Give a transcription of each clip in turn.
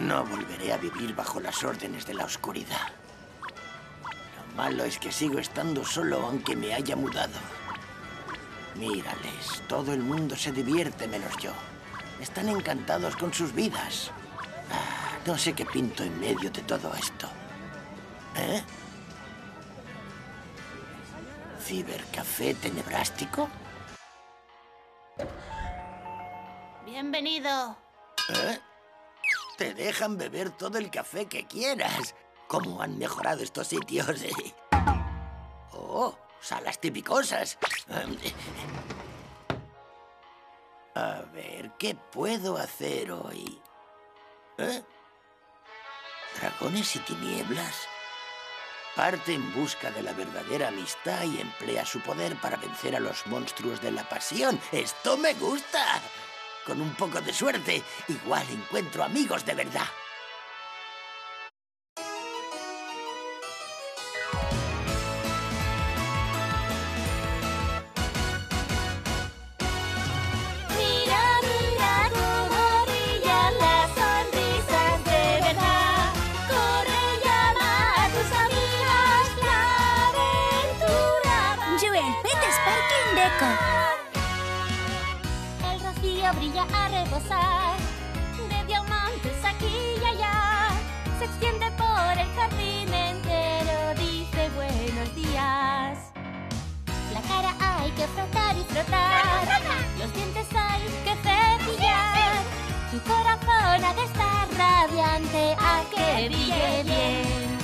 No volveré a vivir bajo las órdenes de la oscuridad. Lo malo es que sigo estando solo aunque me haya mudado. Mírales, todo el mundo se divierte menos yo. Están encantados con sus vidas. Ah, no sé qué pinto en medio de todo esto. ¿Eh? ¿Cibercafé tenebrástico? Bienvenido. ¿Eh? Te dejan beber todo el café que quieras. ¿Cómo han mejorado estos sitios? oh, salas típicosas. A ver, ¿qué puedo hacer hoy? ¿Eh? ¿Dragones y tinieblas? Parte en busca de la verdadera amistad y emplea su poder para vencer a los monstruos de la pasión. ¡Esto me gusta! Con un poco de suerte, igual encuentro amigos de verdad. Brilla a rebosar de diamantes aquí y allá. Se extiende por el jardín entero, dice buenos días. La cara hay que frotar y frotar, los dientes hay que cepillar. Tu corazón ha de estar radiante a que brille bien.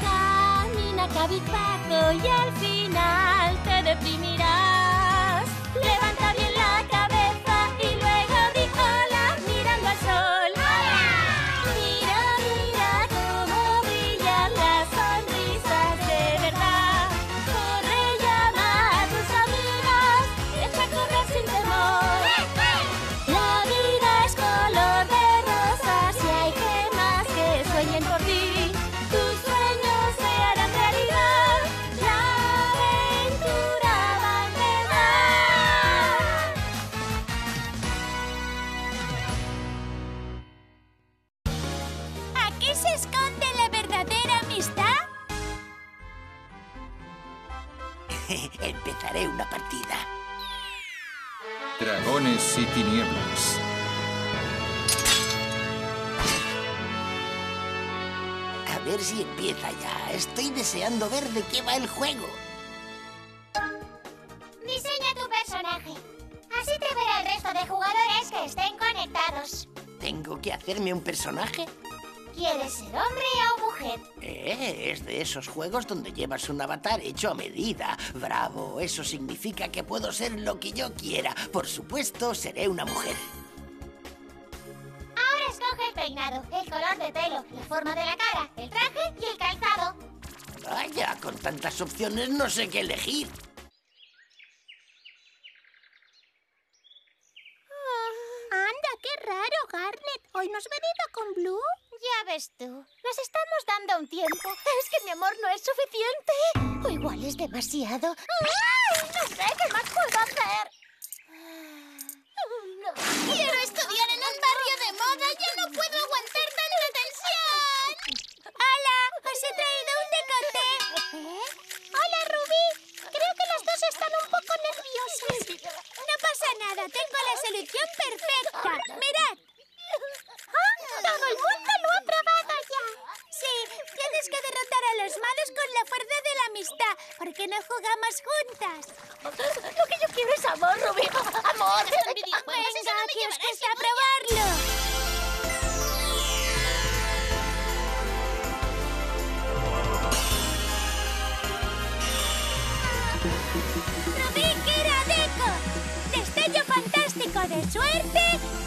Camina cabizbajo y al final te deprimirás. Empezaré una partida. Dragones y tinieblas. A ver si empieza ya. Estoy deseando ver de qué va el juego. Diseña tu personaje. Así te verá el resto de jugadores que estén conectados. ¿Tengo que hacerme un personaje? ¿Quieres ser hombre o mujer? Eh, es de esos juegos donde llevas un avatar hecho a medida. Bravo, eso significa que puedo ser lo que yo quiera. Por supuesto, seré una mujer. Ahora escoge el peinado, el color de pelo, la forma de la cara, el traje y el calzado. Vaya, con tantas opciones no sé qué elegir. qué raro, Garnet. ¿Hoy no has venido con Blue? Ya ves tú. Nos estamos dando un tiempo. Es que mi amor no es suficiente. O igual es demasiado. No sé qué más puedo hacer. Quiero estudiar en un barrio de moda. Ya no puedo aguantar tanta tensión. ¡Hola! Os he traído un decote. Hola, Ruby. Jugamos juntas? Lo que yo quiero es amor, Ruby. ¡Amor! Venga, que os cuesta probarlo. de suerte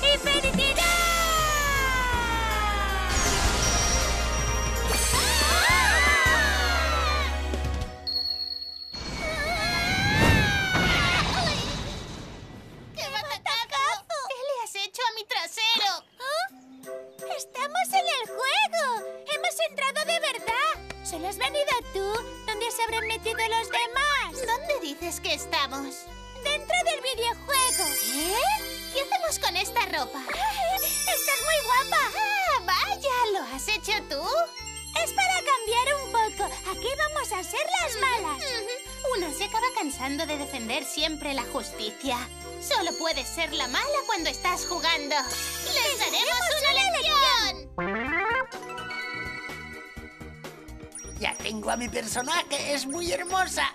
Ya tengo a mi personaje, es muy hermosa.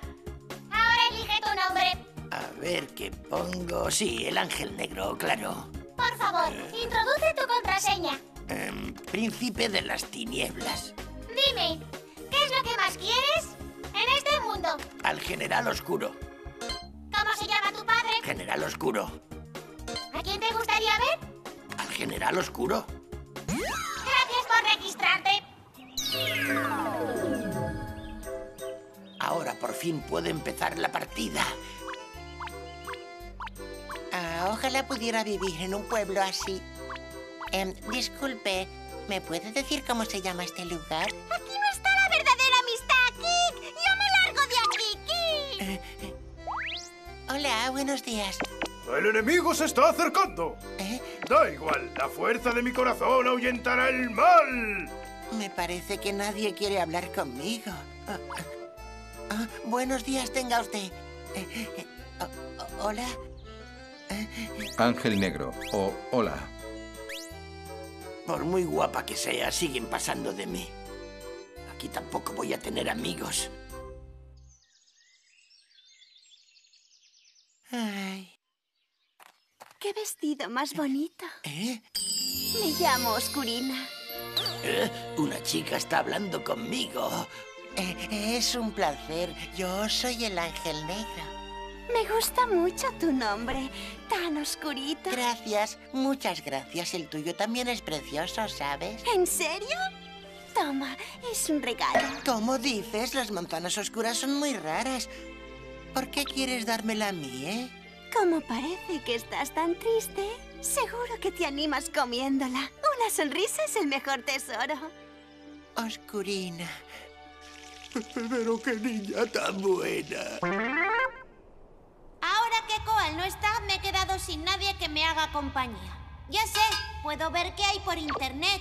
Ahora elige tu nombre. A ver qué pongo. Sí, el ángel negro, claro. Por favor, introduce tu contraseña. Em, príncipe de las tinieblas. Dime, ¿qué es lo que más quieres en este mundo? Al general oscuro. ¿Cómo se llama tu padre? General oscuro. ¿A quién te gustaría ver? Al general oscuro. Gracias por registrarte. Ahora por fin puedo empezar la partida. Ah, ojalá pudiera vivir en un pueblo así. Em, disculpe, ¿me puede decir cómo se llama este lugar? Aquí no está la verdadera amistad, Kik. Yo me largo de aquí, Kik. Hola, buenos días. ¡El enemigo se está acercando! ¿Eh? Da igual, la fuerza de mi corazón ahuyentará el mal. Me parece que nadie quiere hablar conmigo. Ah, buenos días tenga usted. Eh, eh, o- o- hola. Ángel negro o hola. Por muy guapa que sea, siguen pasando de mí. Aquí tampoco voy a tener amigos. Ay, ¡Qué vestido más bonito! ¿Eh? Me llamo Oscurina. ¿Eh? Una chica está hablando conmigo. Eh, es un placer. Yo soy el ángel negro. Me gusta mucho tu nombre, tan oscurito. Gracias, muchas gracias. El tuyo también es precioso, ¿sabes? ¿En serio? Toma, es un regalo. ¿Cómo dices? Las manzanas oscuras son muy raras. ¿Por qué quieres dármela a mí, eh? Como parece que estás tan triste, seguro que te animas comiéndola. Una sonrisa es el mejor tesoro. Oscurina. Pero qué niña tan buena. Ahora que Koal no está, me he quedado sin nadie que me haga compañía. Ya sé, puedo ver qué hay por internet.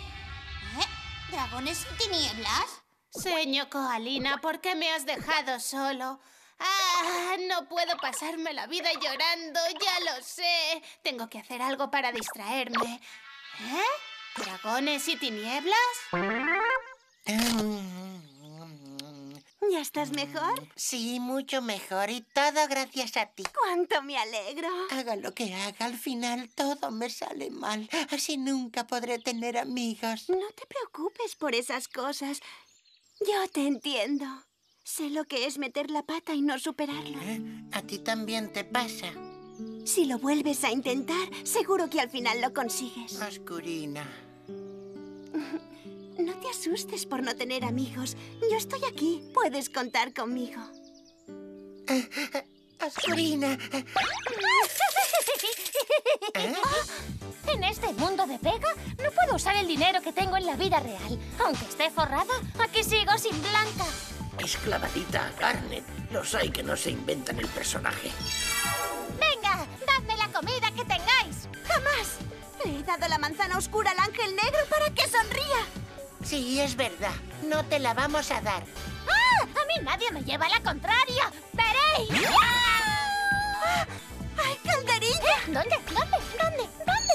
¿Eh? ¿Dragones sin tinieblas? Señor Koalina, ¿por qué me has dejado solo? Ah, no puedo pasarme la vida llorando, ya lo sé. Tengo que hacer algo para distraerme. ¿Eh? ¿Dragones y tinieblas? ¿Ya estás mejor? Sí, mucho mejor y todo gracias a ti. ¡Cuánto me alegro! Haga lo que haga, al final todo me sale mal. Así nunca podré tener amigos. No te preocupes por esas cosas. Yo te entiendo. Sé lo que es meter la pata y no superarlo. ¿Eh? ¿A ti también te pasa? Si lo vuelves a intentar, seguro que al final lo consigues. Oscurina. No te asustes por no tener amigos. Yo estoy aquí. Puedes contar conmigo. Oscurina. En este mundo de pega, no puedo usar el dinero que tengo en la vida real. Aunque esté forrada, aquí sigo sin blanca. Es clavadita a Garnet. Los hay que no se inventan el personaje. ¡Venga! ¡Dadme la comida que tengáis! ¡Jamás! Le he dado la manzana oscura al ángel negro para que sonría. Sí, es verdad. No te la vamos a dar. ¡Ah! ¡A mí nadie me lleva la contraria! ¡Veréis! ¡Ah! ¡Ay, calderilla! ¿Eh? ¿Dónde? ¿Dónde? ¿Dónde? ¿Dónde?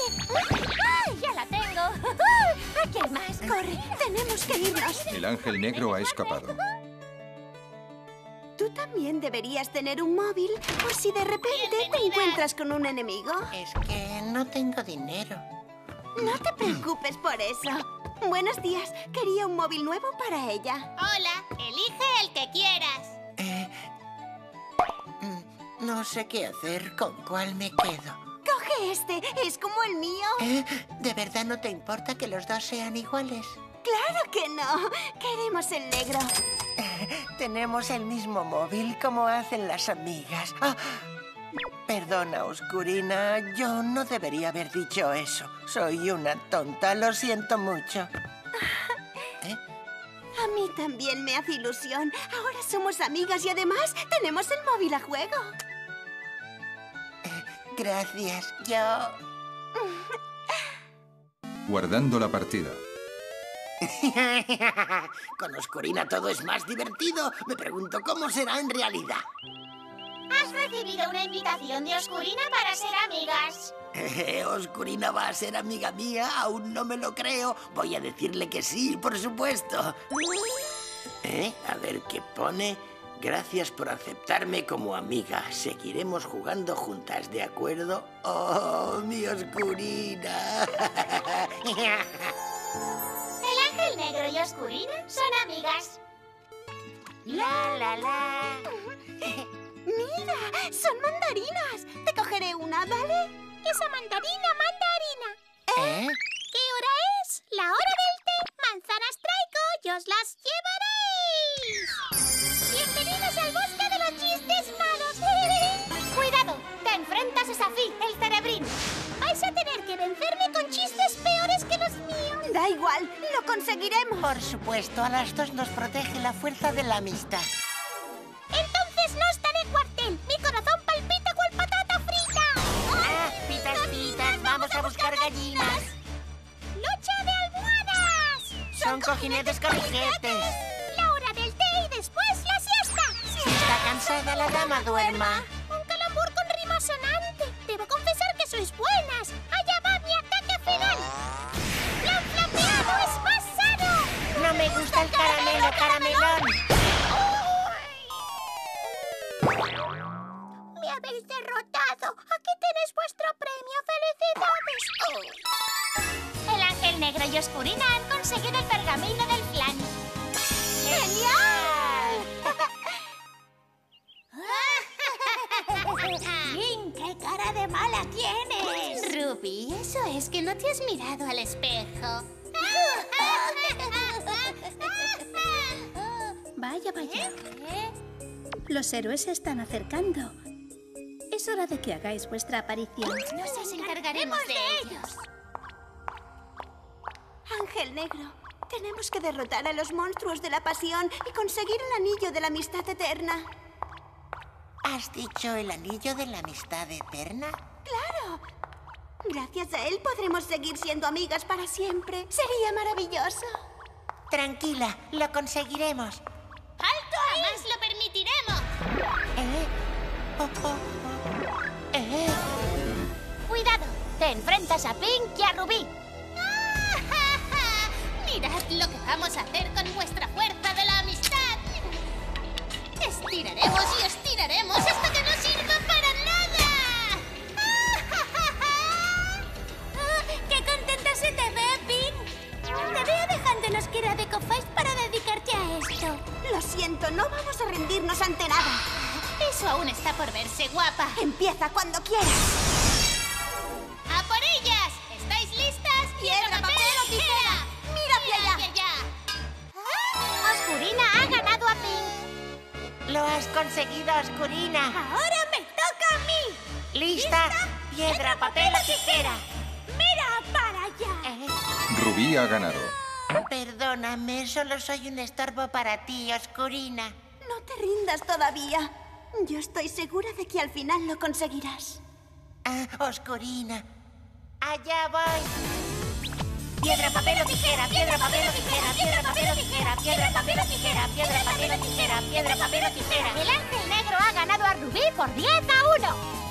¡Ay, ya la tengo! ¡Aquí hay más! Corre, tenemos que irnos. El ángel negro ha escapado. Tú también deberías tener un móvil por si de repente te encuentras con un enemigo. Es que no tengo dinero. No te preocupes por eso. Buenos días. Quería un móvil nuevo para ella. Hola, elige el que quieras. Eh, mm, no sé qué hacer. ¿Con cuál me quedo? Coge este. Es como el mío. ¿Eh? ¿De verdad no te importa que los dos sean iguales? Claro que no. Queremos el negro. Tenemos el mismo móvil como hacen las amigas. Ah, perdona, Oscurina. Yo no debería haber dicho eso. Soy una tonta. Lo siento mucho. ¿Eh? A mí también me hace ilusión. Ahora somos amigas y además tenemos el móvil a juego. Gracias. Yo... Guardando la partida. Con Oscurina todo es más divertido. Me pregunto cómo será en realidad. Has recibido una invitación de Oscurina para ser amigas. Oscurina va a ser amiga mía, aún no me lo creo. Voy a decirle que sí, por supuesto. ¿Eh? A ver qué pone. Gracias por aceptarme como amiga. Seguiremos jugando juntas, ¿de acuerdo? Oh, mi Oscurina. El ángel negro y Oscurina son amigas. La, la, la. ¡Mira! ¡Son mandarinas! Te cogeré una, ¿vale? Esa mandarina, mandarina. ¿Eh? ¿Qué hora es? La hora del té. Manzanas traigo y os las llevaréis. Bienvenidos al bosque de los chistes malos. Cuidado, te enfrentas a Safi, el cerebrín. Vais a tener que vencerme con chistes peores que los míos. Da igual, lo conseguiremos. Por supuesto, a las dos nos protege la fuerza de la amistad. La hora del té y después la siesta. Si está cansada, la dama duerma. Un calambur con rima sonante. Debo confesar que sois buenas. Allá va mi ataque final. ¡Plan flambeado es más sano! No me gusta el caramelo, caramelón. ¡Me habéis derrotado! Y Oscurina han conseguido el pergamino del flan. ¡Genial! ¡Fin! ¡Qué cara de mala tienes! Ruby, eso es que no te has mirado al espejo. Vaya, vaya. Los héroes se están acercando. Es hora de que hagáis vuestra aparición. Nos encargaremos de ellos. Ángel Negro, tenemos que derrotar a los monstruos de la pasión y conseguir el anillo de la amistad eterna. ¿Has dicho el anillo de la amistad eterna? ¡Claro! Gracias a él podremos seguir siendo amigas para siempre. Sería maravilloso. Tranquila, lo conseguiremos. ¡Alto! ¡Jamás lo permitiremos! ¿Eh? Oh, oh, oh. ¿Eh? ¡Cuidado! Te enfrentas a Pink y a Rubí. Mirad lo que vamos a hacer con vuestra fuerza de la amistad. Estiraremos y estiraremos hasta que no sirva para nada. ¡Qué contenta se te ve, Pink! Te veo dejándonos que era de Cofais para dedicarte a esto. Lo siento, no vamos a rendirnos ante nada. Eso aún está por verse, guapa. Empieza cuando quieras. Conseguido, Oscurina. Ahora me toca a mí. ¿Lista? Piedra, papel o tijera. Mira para allá. ¿Eh? Rubí ha ganado. Perdóname, solo soy un estorbo para ti, Oscurina. No te rindas todavía. Yo estoy segura de que al final lo conseguirás. Ah, Oscurina. Allá voy. Piedra, papel o tijera, piedra, papel o tijera, piedra, papel o tijera, piedra, papel o tijera, piedra, papel o tijera, piedra, papel o tijera. El ángel negro ha ganado a Rubí por 10 a 1.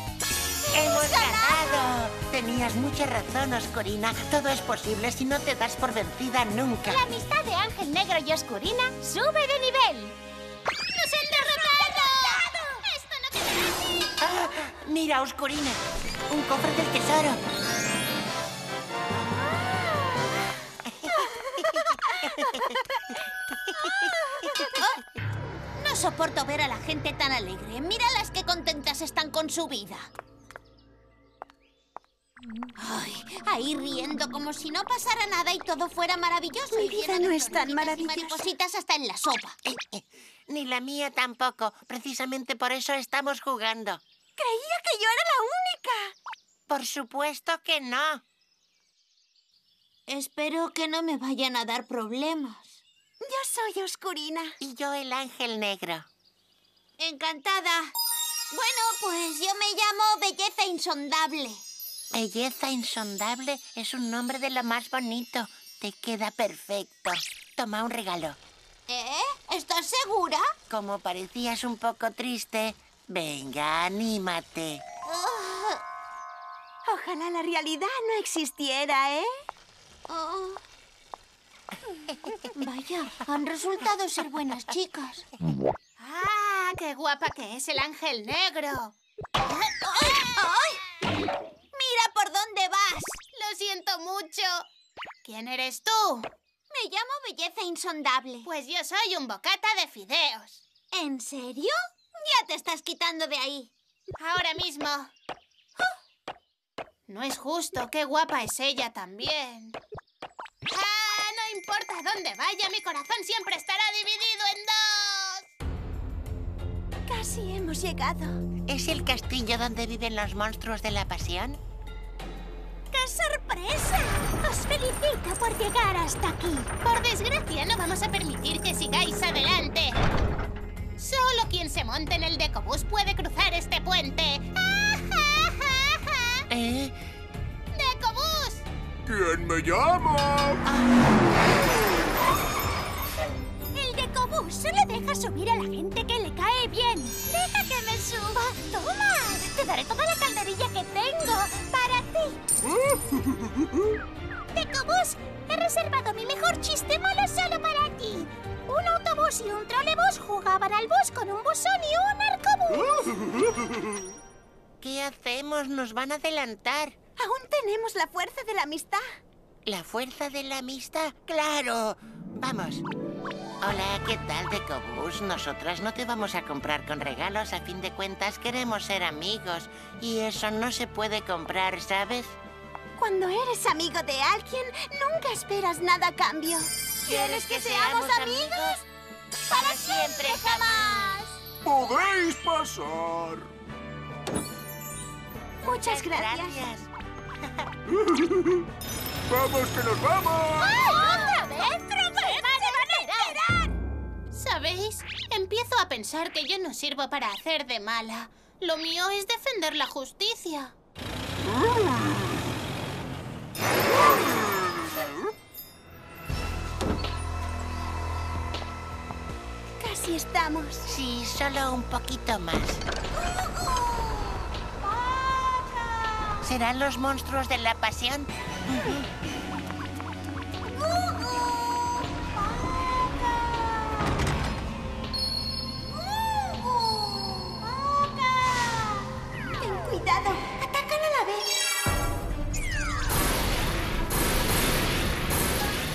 ¡Hemos ganado! Tenías mucha razón, Oscurina. Todo es posible si no te das por vencida nunca. La amistad de ángel negro y Oscurina sube de nivel. ¡Nos han derrotado! ¡Esto no quedará así! Ah, mira, Oscurina. Un cofre del tesoro. Soporto ver a la gente tan alegre. Míralas qué contentas están con su vida. Ay, ahí riendo como si no pasara nada y todo fuera maravilloso. Mi vida no es tan maravillosa. maripositas hasta en la sopa. Ni la mía tampoco. Precisamente por eso estamos jugando. Creía que yo era la única. Por supuesto que no. Espero que no me vayan a dar problemas. Yo soy Oscurina. Y yo el ángel negro. Encantada. Bueno, pues yo me llamo Belleza Insondable. Belleza insondable es un nombre de lo más bonito. Te queda perfecto. Toma un regalo. ¿Eh? ¿Estás segura? Como parecías un poco triste, venga, anímate. Ojalá la realidad no existiera, ¿eh? Oh. Vaya, han resultado ser buenas chicas. ¡Ah, qué guapa que es el ángel negro! ¡Ay! ¡Mira por dónde vas! Lo siento mucho. ¿Quién eres tú? Me llamo Belleza Insondable. Pues yo soy un bocata de fideos. ¿En serio? Ya te estás quitando de ahí. Ahora mismo. No es justo, qué guapa es ella también. ¡Ah! No importa dónde vaya, mi corazón siempre estará dividido en dos. Casi hemos llegado. ¿Es el castillo donde viven los monstruos de la pasión? ¡Qué sorpresa! Os felicito por llegar hasta aquí. Por desgracia, no vamos a permitir que sigáis adelante. Solo quien se monte en el decobús puede cruzar este puente. ¿Eh? ¿Quién me llama? El decobús solo deja subir a la gente que le cae bien. ¡Deja que me suba! ¡Toma! Te daré toda la calderilla que tengo para ti. Decobús, he reservado mi mejor chiste malo solo para ti. Un autobús y un trolebús jugaban al bus con un buzón y un arcobús. ¿Qué hacemos? Nos van a adelantar. Aún tenemos la fuerza de la amistad. ¿La fuerza de la amistad? ¡Claro! Vamos. Hola, ¿qué tal, Decobus? Nosotras no te vamos a comprar con regalos. A fin de cuentas, queremos ser amigos. Y eso no se puede comprar, ¿sabes? Cuando eres amigo de alguien, nunca esperas nada a cambio. ¿Quieres que seamos amigos? ¡Para siempre, jamás! Podéis pasar. Muchas gracias. ¡Vamos, que nos vamos! ¡Otra vez! ¡Se van a enterar! ¿Sabéis? Empiezo a pensar que yo no sirvo para hacer de mala. Lo mío es defender la justicia. Casi estamos. Sí, solo un poquito más. ¿Serán los monstruos de la pasión? Ten cuidado. Atacan a la vez.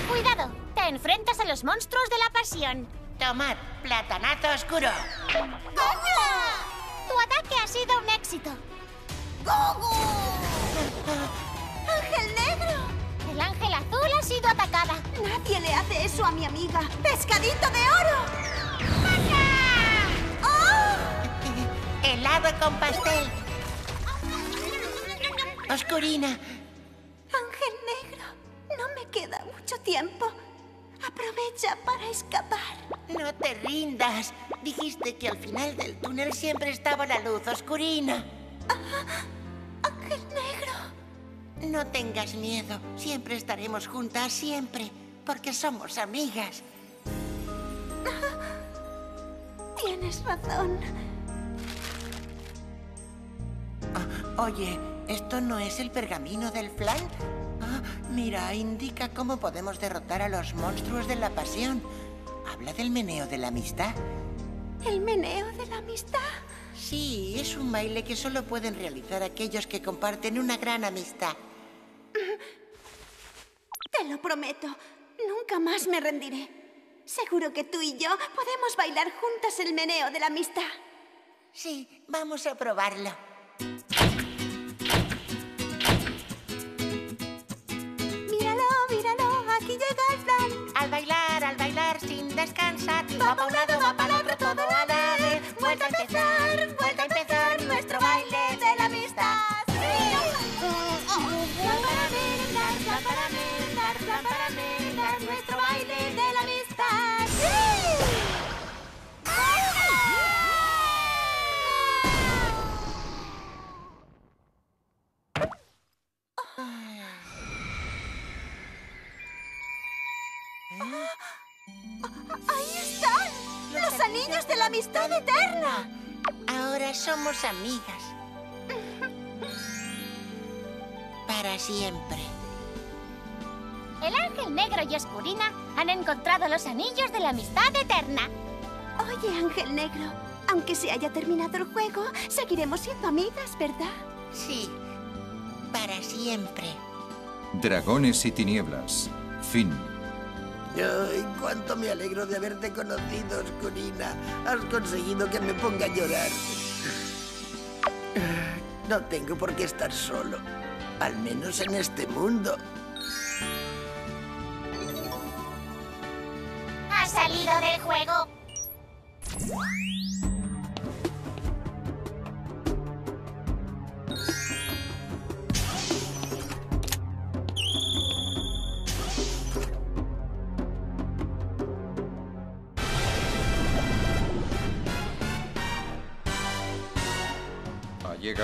¡Cuidado! Te enfrentas a los monstruos de la pasión. Tomad, platanazo oscuro. Tu ataque ha sido un éxito. ¡Ángel negro! El ángel azul ha sido atacada. Nadie le hace eso a mi amiga. ¡Pescadito de oro! ¡Oh! Helado con pastel. Oscurina, Ángel negro, no me queda mucho tiempo. Aprovecha para escapar. no te rindas. Dijiste que al final del túnel siempre estaba la luz, Oscurina. Ángel negro. No tengas miedo. Siempre estaremos juntas, siempre. Porque somos amigas. Tienes razón. Oye, ¿esto no es el pergamino del flan? Ah, mira, indica cómo podemos derrotar a los monstruos de la pasión. Habla del meneo de la amistad. El meneo de la amistad. Sí, es un baile que solo pueden realizar aquellos que comparten una gran amistad. Te lo prometo. Nunca más me rendiré. Seguro que tú y yo podemos bailar juntas el meneo de la amistad. Sí, vamos a probarlo. Para siempre. El ángel negro y Oscurina han encontrado los anillos de la amistad eterna. Oye, Ángel Negro, aunque se haya terminado el juego, seguiremos siendo amigas, ¿verdad? Sí, para siempre. Dragones y tinieblas. Fin. Ay, cuánto me alegro de haberte conocido, Oscurina. Has conseguido que me ponga a llorar. No tengo por qué estar solo. Al menos en este mundo. Ha salido del juego.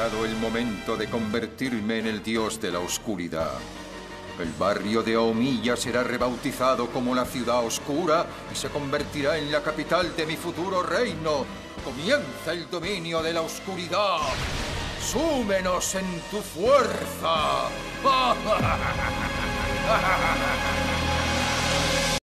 Llegado el momento de convertirme en el dios de la oscuridad. El barrio de Aomilla será rebautizado como la ciudad oscura y se convertirá en la capital de mi futuro reino. Comienza el dominio de la oscuridad. ¡Súmenos en tu fuerza!